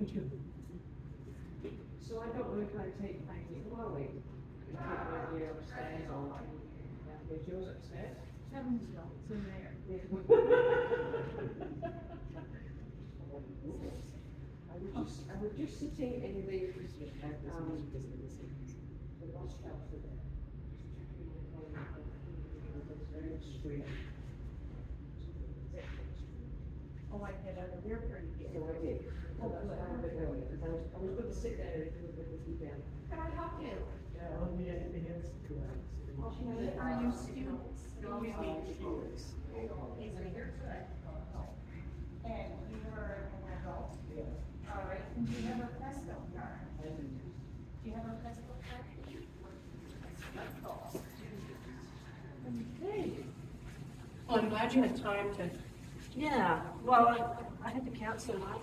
So I don't know if I take Maggie Chloe, and take my gear upstairs or yeah, is yours upstairs? Kevin's not, in there. I was just, I was just sitting in the, um, the there. Very street. Oh, I had other, they're pretty good. So I did. Can I help you? Yeah. Are you students? No, we mean students. Okay, so you're good. And you're an adult? All right, do you have a Presto card? Do you have a Presto card? Hey. Well, I'm glad you had time to, Yeah, well, I, I had to cancel my